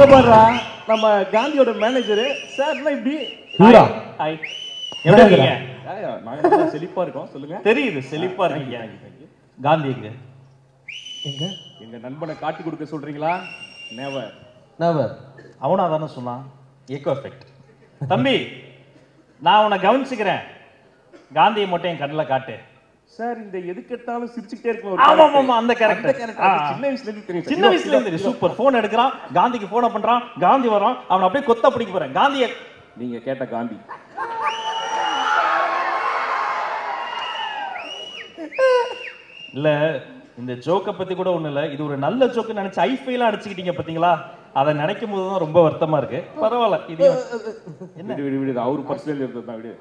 பாருடா நம்ம காந்தியோட மேனேஜர் சார்னா இப்படி இவரா? ஹாய் எப்படி இருக்கீங்க? நாங்க செழிப்பா இருக்கோம் சொல்லுங்க. தெரியுது செழிப்பா இருக்கீங்க. காந்தி எங்க? எங்க? எங்க நண்பனை காட்டி கொடுக்க சொல்றீங்களா? நேவர் நவர் அவனா தானே சொன்னான்? ஏகோ எஃபெக்ட் தம்பி நான் உன்னை கவனிச்சுக்கிறேன். காந்தியை மட்டும் என் கண்ணில் காட்டு. சார் இந்த எதுக்கு எடுத்தாலும் சிரிச்சுக்கிட்டே இருக்கும் ஆமா. ஆமா அந்த கேரக்டர் சின்ன வயசுல இருந்து தெரியும் சின்ன வயசுல இருந்து சூப்பர். போன் எடுக்கிறான் காந்திக்கு போனை பண்றான் காந்தி வரான் அவன் அப்படியே கொத்த பிடிக்க போறேன். காந்திய நீங்க கேட்ட காந்தி. இல்ல இந்த ஜோக்கை பத்தி கூட ஒண்ணு இல்ல. இது ஒரு நல்ல ஜோக்கு நினைச்சு ஐஃபைல அடிச்சுக்கிட்டீங்க பாத்தீங்களா? அதை நினைக்கும் போது தான் ரொம்ப வருத்தமா இருக்கு. பரவாயில்ல இது விடு விடு விடு அவரு பர்சனல் விடு.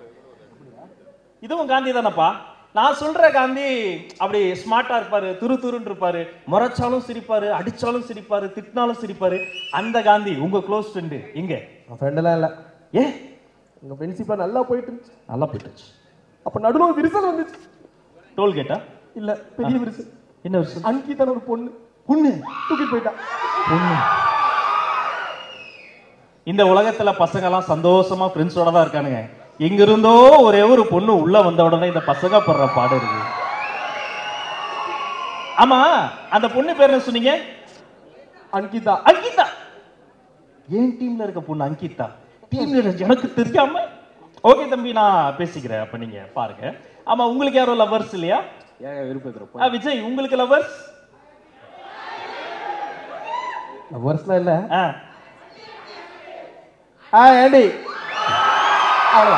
இதுவும் காந்தி தானப்பா? நான் சொல்ற காந்தி அப்படி ஸ்மார்ட்டா இருப்பாரு துரு துருன்னு இருப்பாரு முறைச்சாலும் சிரிப்பாரு அடிச்சாலும் சிரிப்பாரு திட்டினாலும் சிரிப்பாரு. அந்த காந்தி உங்க க்ளோஸ் ஃப்ரெண்டு எங்க? என் ஃப்ரெண்டெல்லாம் இல்லை. ஏ? எங்க ஃப்ரெண்ட்ஷிப்லாம் நல்லா போயிட்டு இருந்துச்சு. நல்லா போயிட்டுச்சு அப்ப நடுவில் விரிசல் வந்துச்சு. டோல் கேட்டா இல்ல பெரிய விரிசல். என்ன விஷயம் அங்கீதான ஒரு பொண்ணு. பொண்ணு? தூக்கிட்டு போயிட்டா. இந்த உலகத்துல பசங்க எல்லாம் சந்தோஷமா ஃப்ரெண்ட்ஸோட தான் இருக்கானுங்க. எங்க இருந்தோ ஒரே ஒரு பொண்ணு உள்ள வந்த உடனே இந்த பசங்க படுற பாடு இருக்கு. ஆமா அந்த பொண்ணு பேர் என்ன சொன்னீங்க? அங்கிதா. அங்கிதா. என் டீம்ல இருக்க பொண்ணு அங்கிதா? டீம்ல எனக்கு தெரியாம. ஓகே தம்பி நான் பேசிக்கிறேன். அப்ப நீங்க பாருங்க. ஆமா உங்களுக்கு யாரும் லவர்ஸ் இல்லையா? விருப்பத்தில் விஜய் உங்களுக்கு லவர்ஸ் வருஷம் இல்ல. ஆ. ஆ ಮಾಡುವ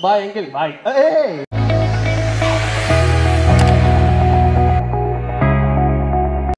ಬಾಯ್ ಅಂಕಿಲ್ ಬಾಯ್ ಏ.